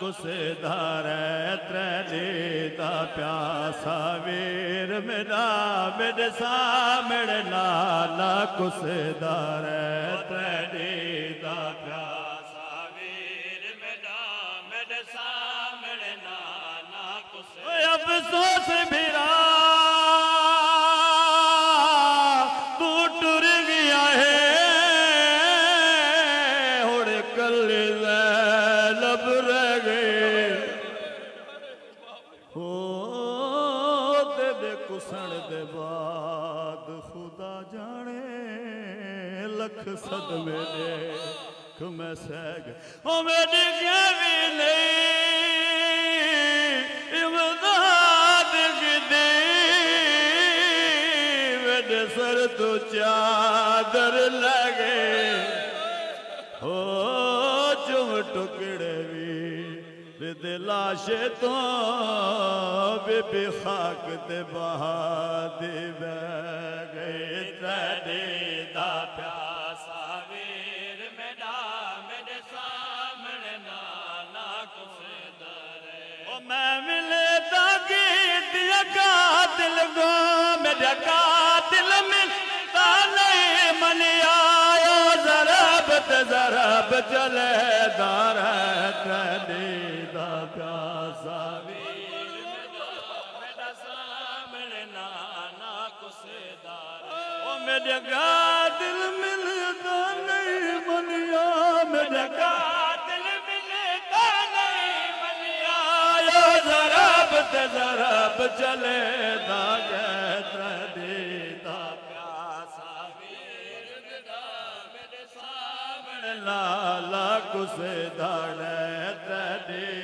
کس دار تری دا پیاسا ویر میرا میرے سامنے لالا کس دار تری دا پیاسا ویر میرا میرے سامنے لکھ صدمے دے کہ میں سر تو چادر لگے ہو چم ٹکڑے بھی دے لاشے تو بے بے خاک دے بہا دے بے گئے، تیرے دا پیاسا قاتل گو میرا قاتل ملتا نہیں منی آیا ضرب تے ضرب چلے دار ہے تیری دا پیاسا تے ضرب چلے دا گے تیری پیاسا ویر میرے لالا کس داڑے تیری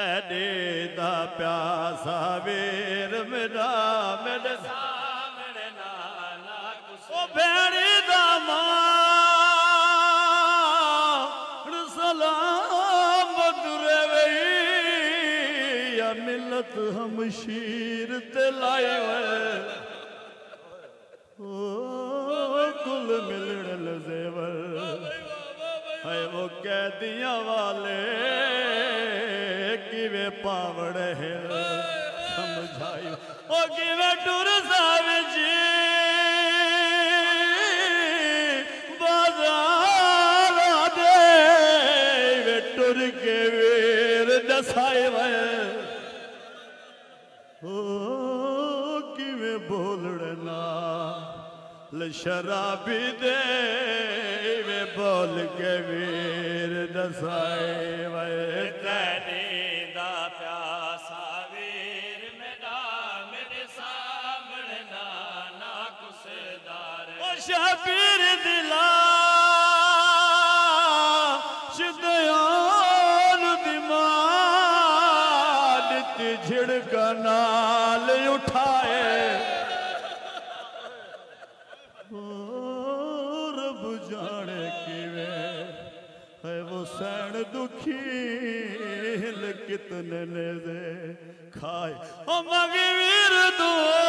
داڑے تیری دا پیاسا ویر میرا میرے سامنے نانا کس او بھیڑی دا مان سلام درے وئی یا ملت ہم شیر تلائی وے او کل ملڑ لزیور ہے وہ قیدیاں والے کیوے پاوڑ ہے سمجھائی او کیوے ٹور صاحب جی بازار دے وے ٹر کے ویر دسائے سین کتنے نے دے کھائے۔ او مغیر دعا،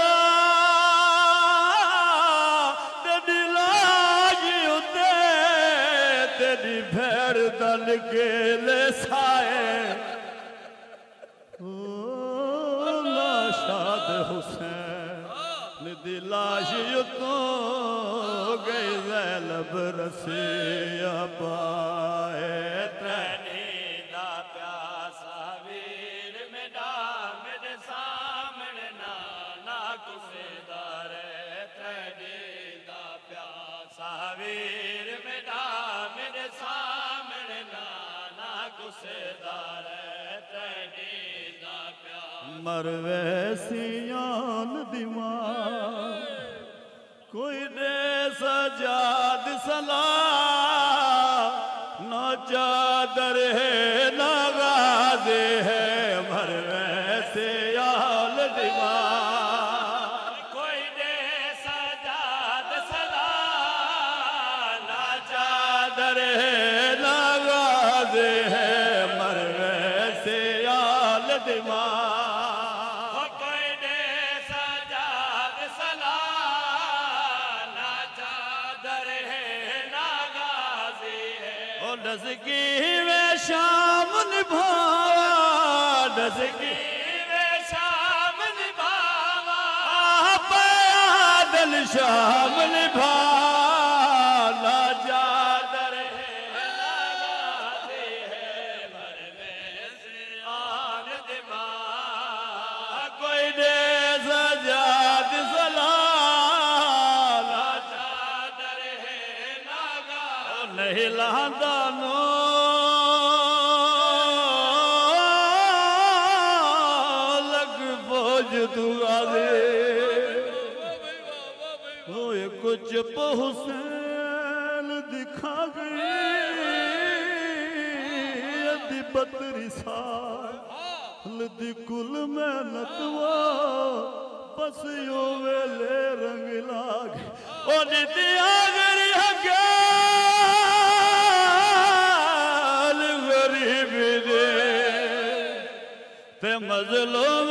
تیری لاجی اتے، تیری بھیڑ دل کے لے سائے۔ او لاشاد حسین، ندی لاشی تو گئی زینب رسی پائے۔ پیاسا مروے دیوان کوئی دے سجاد سلا نہ چادر ہے نہ غازے ہے مر ڈسکی میں شام نبھاوا ڈسکی میں شام کچھ حسین دکھا گئی ادی بطری سال لدی کل میں نتوا بس یو ویلے رنگ لاگ او ندی آگری حگال غریب دے تے مظلوم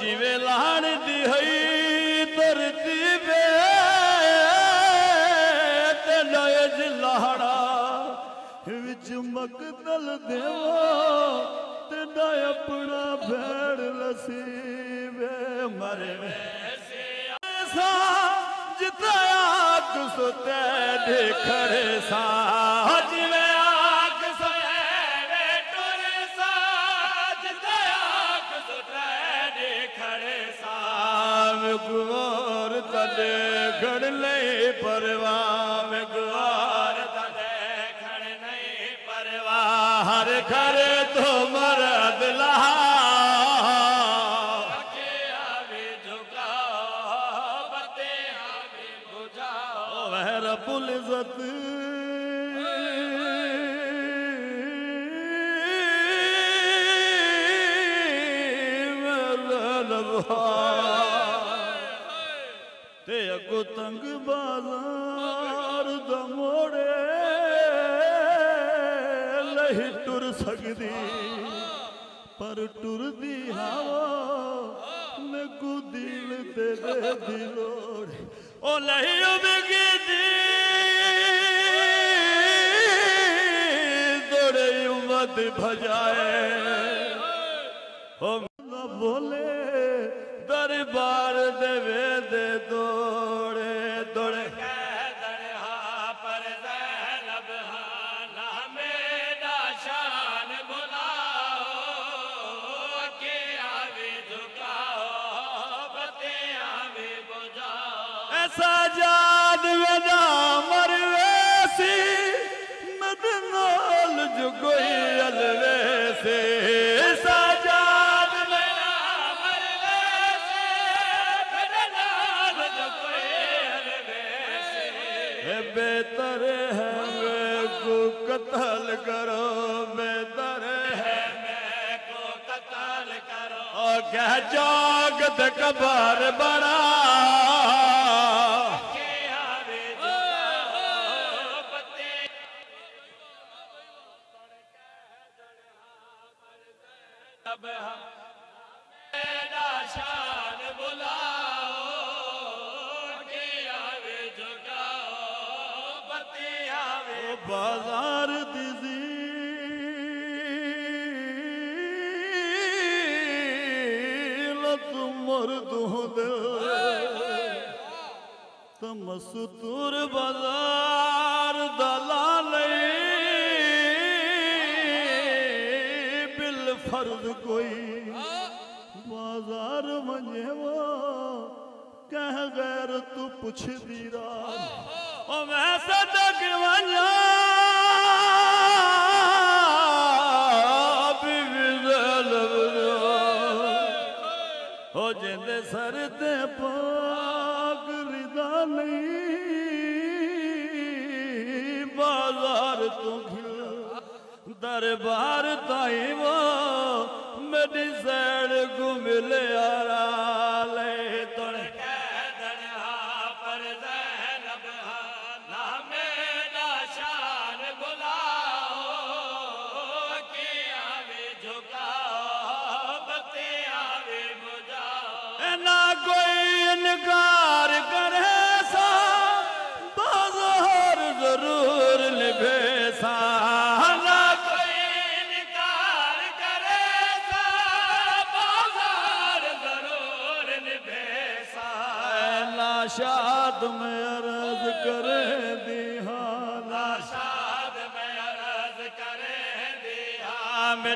ਜਿਵੇਂ ਲਾਣ ਦੀ ਹੋਈ ਧਰਤੀ ਵੇ, ਤੇ ਲਾਇ ਜਲਾੜਾ ਵਿੱਚ ਮਕਦਲ ਦੇਵਾ, ਤੇ ਨਾ ਆਪਣਾ ਭੈੜ ਲਸੀਵੇ ਮਰੇ। ਵੈਸੇ ਐਸਾ ਜਿਤਾਇਆ ਤੁਸ ਤੇ ਦੇਖਰੇ ਸਾ, ਜਿਵੇਂ میں گوار تدے گھڑ لے پرواہ میں گوار تدے گھڑ نہیں پرواہ ہر گھر تو تنگ بازار دا موڑے لہی ٹر سکدی پر ٹر دی ہوا میں کو دل تے دے دلوڑ او لہی ابگی دی دوڑے امت بھجائے۔ بجاؤ ایسا جاد ودا مر ویسی مدنال جو کوئی الویسے ایسا جاد ودا مر ویسی مدنال جو کوئی الویسے کرو جاگت کبھر بڑا ستر بازار دلال بل فرد کوئی۔ بازار منجے وہ کہہ غیر تو پچھ دی رات او میں صدق ونجا ہو جندے سر تے پاک رضا نہیں۔ تو گھل دربار تائیں وہ میری زیر گم لے آ رہا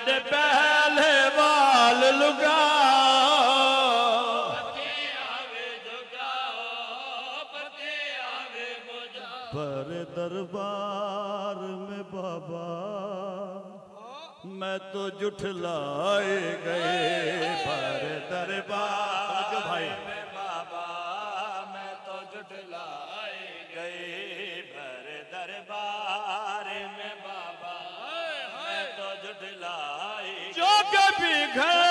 پہلے وال لگا۔ پر دربار میں بابا، میں تو جٹھلائے گئے۔ پر دربار جو بھائی Good.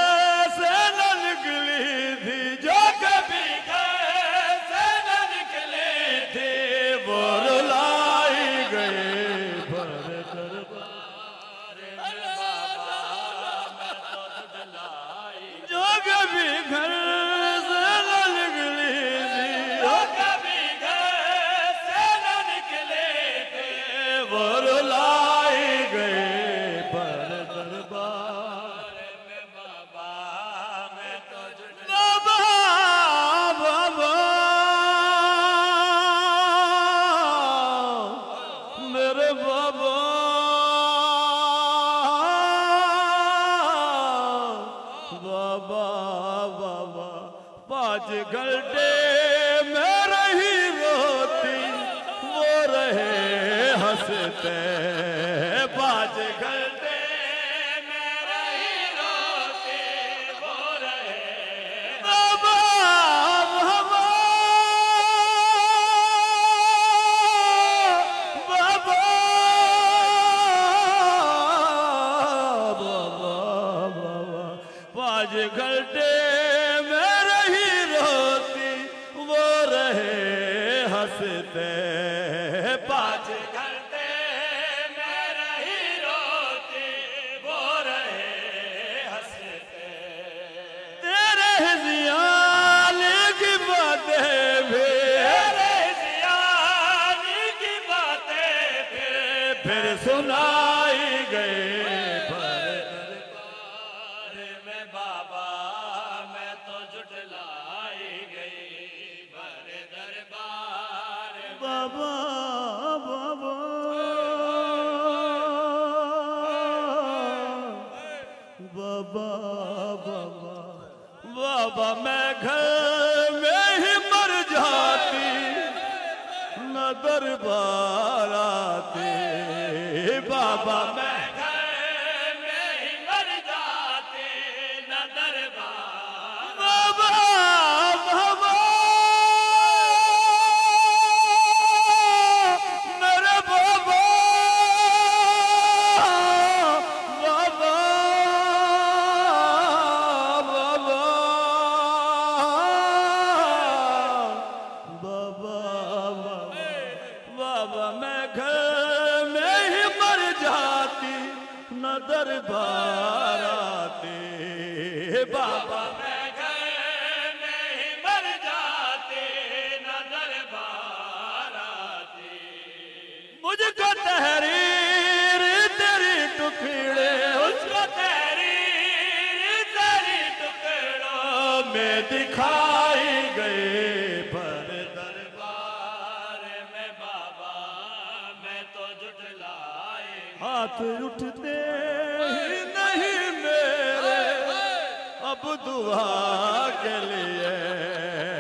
اب دعا کے لیے۔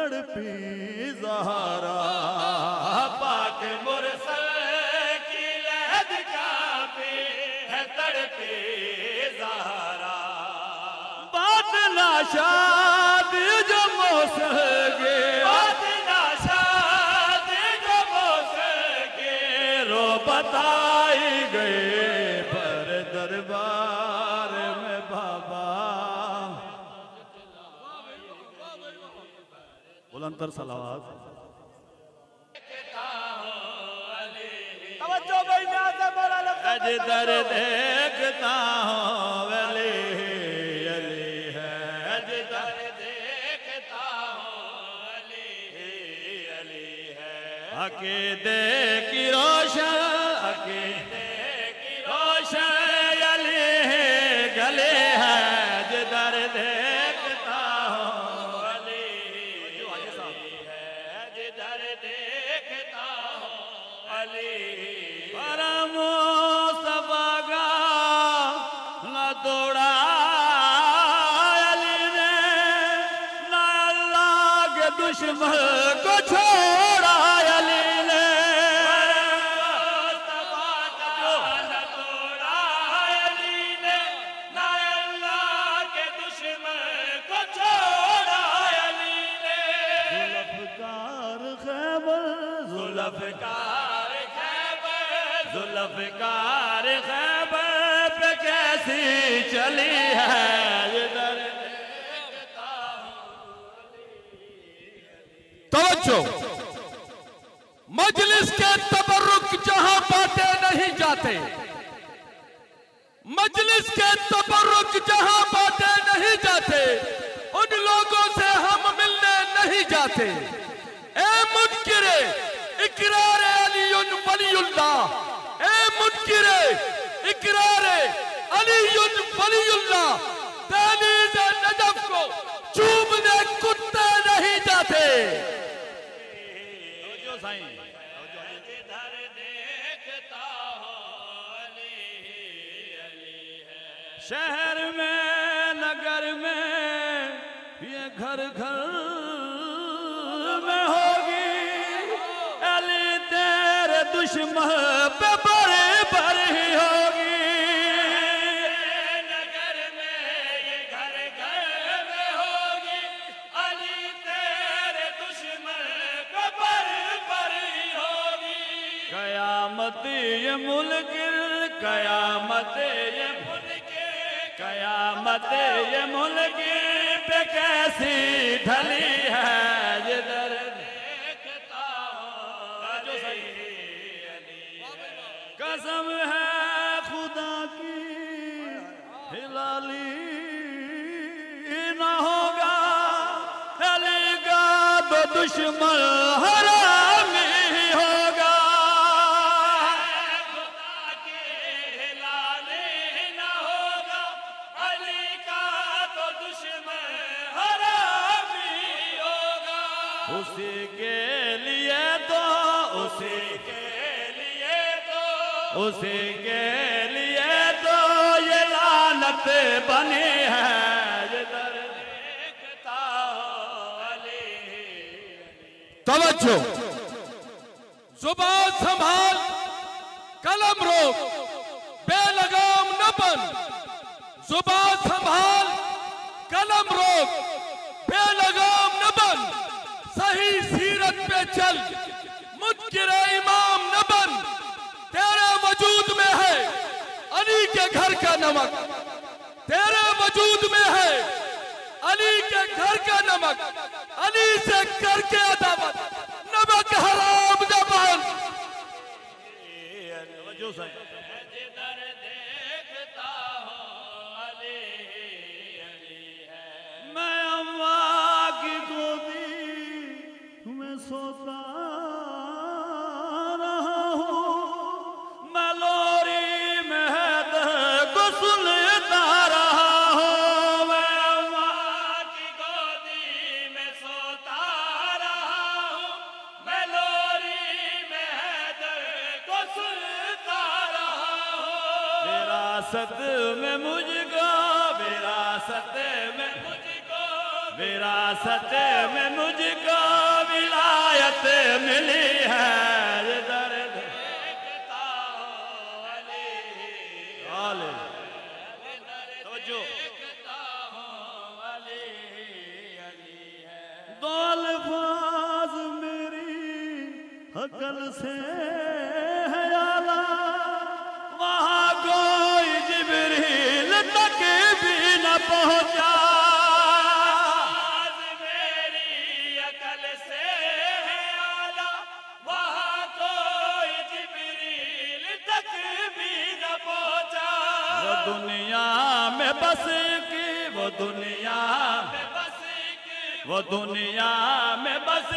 تڑپی زہارا پاک مرسل کی لہد کافی ہے تڑپی زہرا۔ بات نہ شادی جو موسگے بات نہ شاد جو موسیقی رو بتائی گئے بلندر سلوات توجہ بھائی نیاز ہے مولا لفظ اج در دیکھتا ہوں۔ دشمن نہیں مجلس کے تبرک جہاں باتیں نہیں جاتے، ان لوگوں سے ہم ملنے نہیں جاتے۔ اے منکر، اقرار علی ولی اللہ۔ اے منکر، اقرار علی ولی اللہ۔ دہلیز نجف کو چوبنے کتے نہیں جاتے۔ شہر میں، نگر میں، یہ گھر گھر میں ہوگی۔ علی تیرے دشمن پہ بڑے بڑی ہوگی۔ نگر میں، یہ گھر گھر میں ہوگی۔ علی تیرے دشمن کو پر پر ہی ہوگی۔ قیامت یہ ملک، قیامت یہ قیامت یہ ملک پہ کیسی ڈھلی ہے یہ در دیکھتا ہوں علی۔ قسم ہے خدا کی ہلالی۔ نہ ہوگا علی کا تو دشمن حرامی اسی کے لیے تو یہ لعنت بنی ہے۔ دیکھتا توجہ۔ زبان سنبھال، قلم روک بے لگام نہ بن۔ زبان سنبھال، قلم روک بے لگام نہ بن۔ صحیح سیرت پہ چل منکر امام علی کے گھر کا نمک۔ تیرے وجود میں ہے۔ علی کے گھر کا نمک۔ علی سے کر کے عداوت نمک حرام زبان۔ توجہ سے وراثت میں مجھ کو ولایت ملی ہے۔ یہ درد دیکھتا ہوں علی۔ عالم توجہ۔ دیکھتا ہوں علی۔ علی ہے۔ دو الفاظ میری حقل سے وہ دنیا میں بس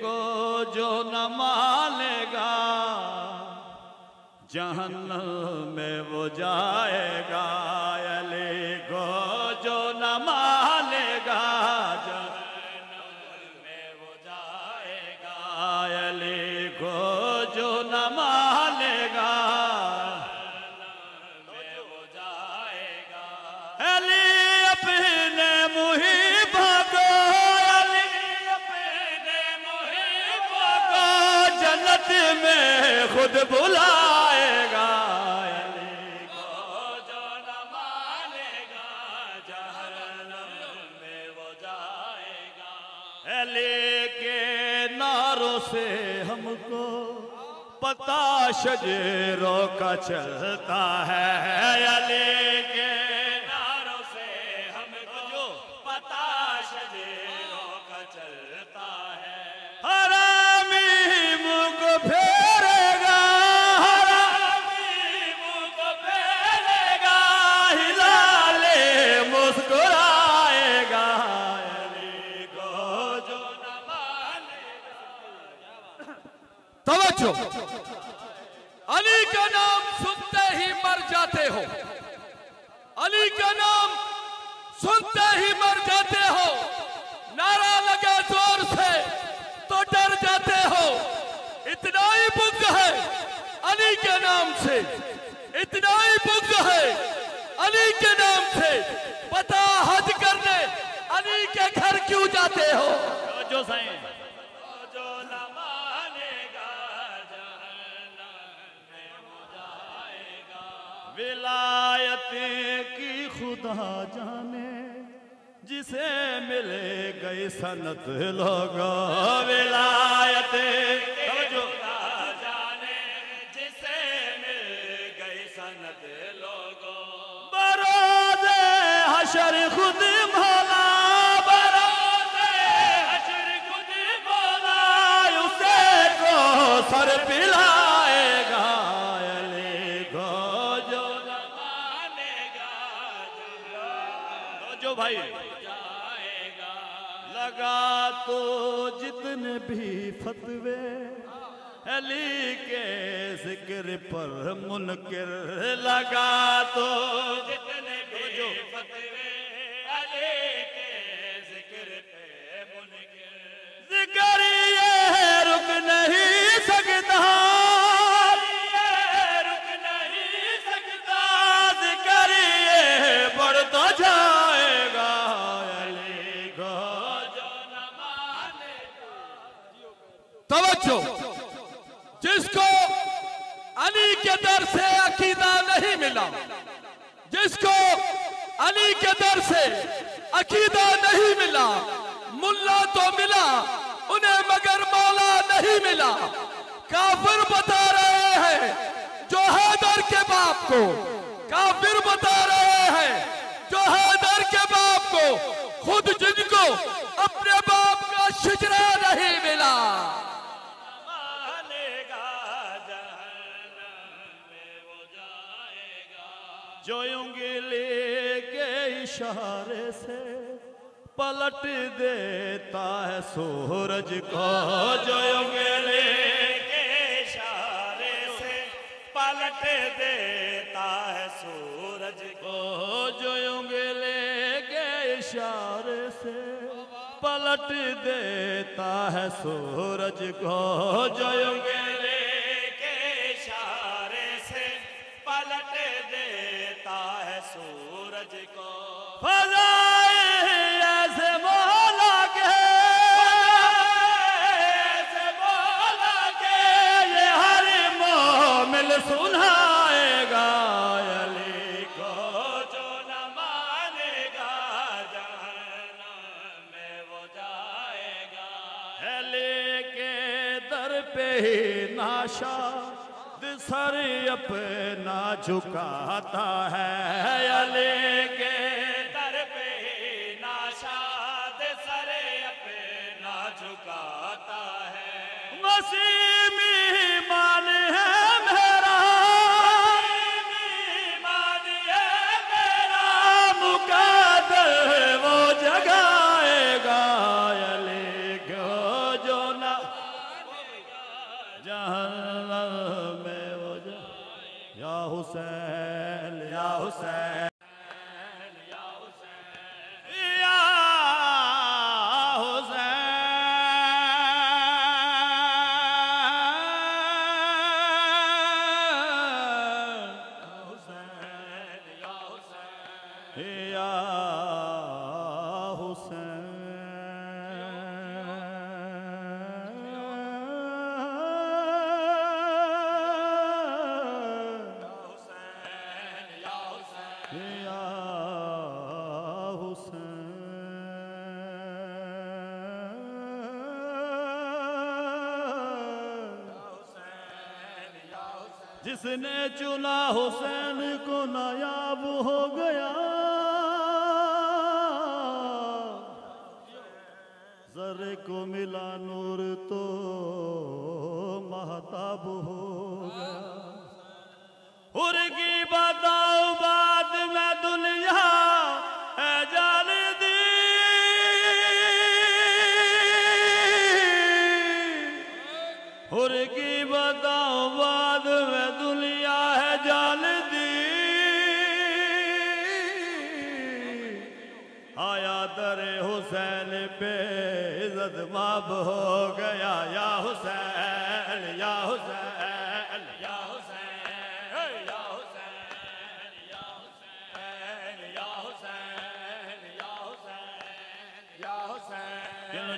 کو جو نہ مانے گا جہنم میں وہ جائے گا۔ میں بلائے گا علی کو جو نہ مانے گا جہنم میں وہ جائے گا علی کے ناروں سے ہم کو پتا شجروں کا چلتا ہے۔ علی توجہ علی کا نام سنتے ہی مر جاتے ہو۔ علی کا نام سنتے ہی مر جاتے ہو۔ نعرہ لگے زور سے تو ڈر جاتے ہو۔ اتنا ہی بگ ہے علی کے نام سے۔ اتنا ہی بگ ہے علی کے نام سے۔ پتا حج کرنے علی کے گھر کیوں جاتے ہو؟ جو سائیں۔ جو ولایت کی خدا جانے، جسے ملے گئی سنت لوگا ولایت جانے، جسے مل گئی سنت خود کو تو جتنے بھی فتوے علی کے ذکر پر منکر لگا تو جتنے بھی فتوے علی کے ذکر پہ منکر۔ ذکر توجہ۔ جس کو علی کے در سے عقیدہ نہیں ملا، جس کو علی کے در سے عقیدہ نہیں ملا ملا تو ملا، انہیں مگر مولا نہیں ملا۔ کافر بتا رہے ہیں جو حیدر کے باپ کو، کافر بتا رہے ہیں جو حیدر کے باپ کو، خود جن کو اپنے باپ کا شجرہ نہیں ملا۔ جو انگلی کے اشارے سے پلٹ دیتا ہے سورج کو۔ جو انگلی کے اشارے سے پلٹ دیتا ہے سورج کو۔ جو انگلی کے اشارے سے پلٹ دیتا ہے سورج کو۔ جو انگلی سنائے گا۔ علی کو جو نہ مانے گا جہنم میں وہ جائے گا۔ علی کے در پہ ہی ناشا سر اپنا جھکاتا ہے علی کے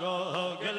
گو گل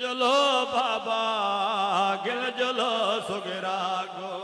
Y'all baba, get your love.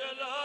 Angela.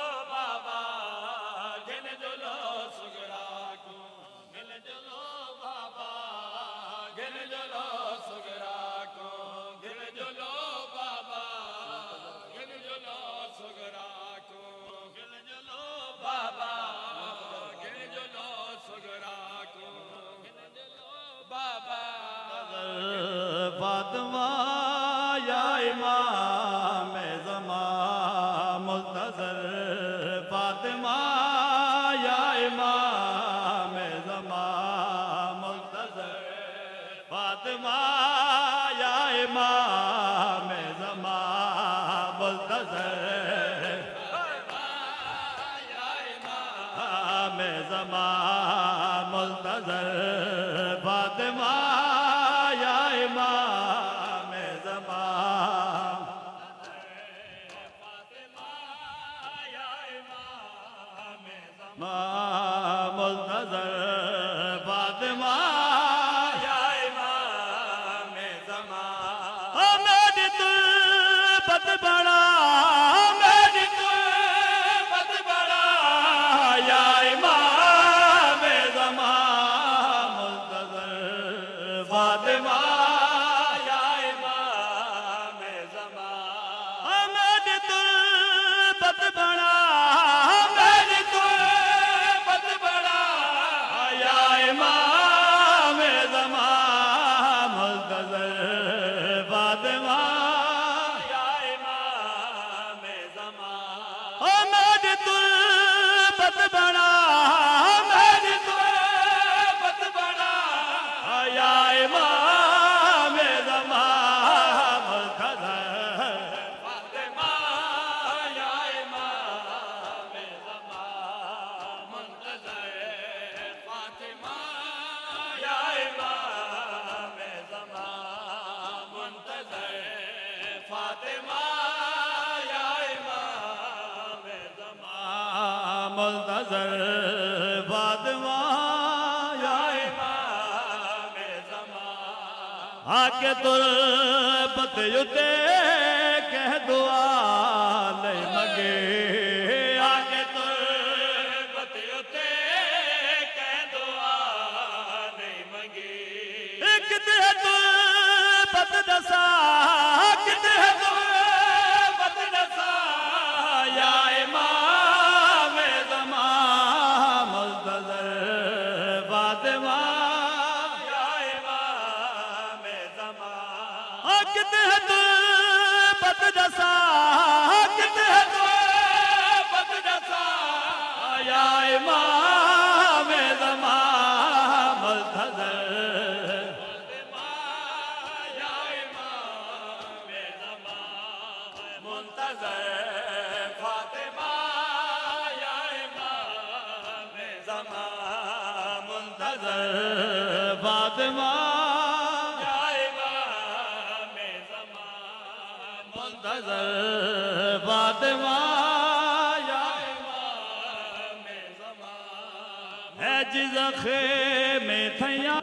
منتظر فاطمہ یا امام زمان ہے جزخ میں تھیاں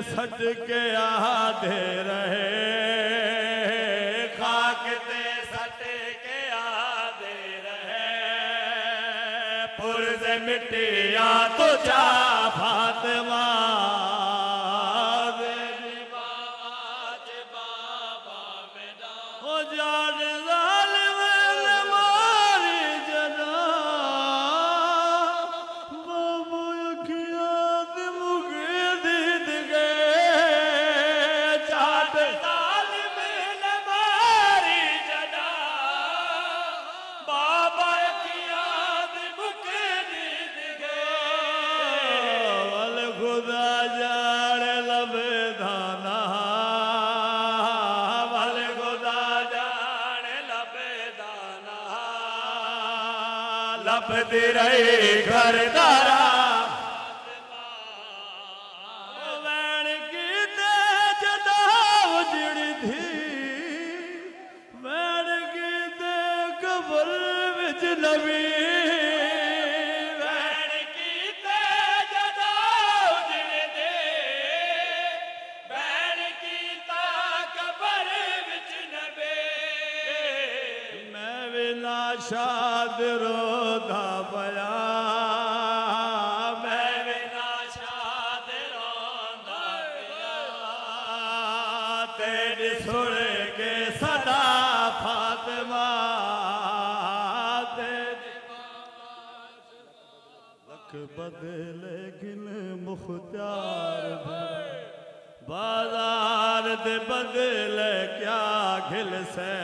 سج کے آدھے رہے۔ خاکتے سٹ کے آدھے رہے۔ پرز مٹیا تو جا فاطمہ۔ libertad. سڑ کے سدا فاتمار دے لکھ بدل گل مختار بازار دے بدل کیا گل سے،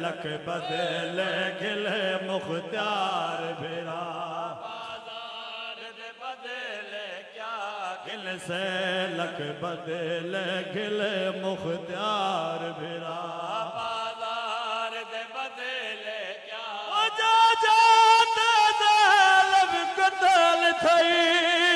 لکھ بدل گل مختار بھیرا کل سے لکھ بدل گل مختار بھرا بازار دے بدلے کیا۔ او جا جا تے دل قتل تھئی۔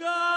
God.